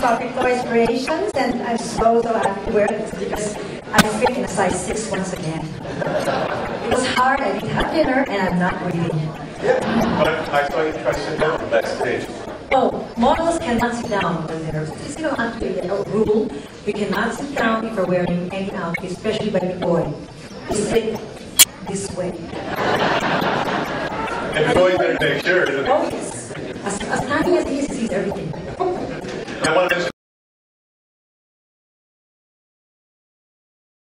about Victoria's Creations, and I'm so, so happy to wear this because I fit in a size 6 once again. It was hard, I didn't have dinner, and I'm not breathing. Yeah, but I saw you try to sit down backstage. Oh, models cannot sit down when they're, this is actually a rule. We cannot sit down if we're wearing any outfit, especially by the boy. You sit this way. And the boy better make sure, isn't it? Oh, yes. As, as tiny as he sees everything. I want to mention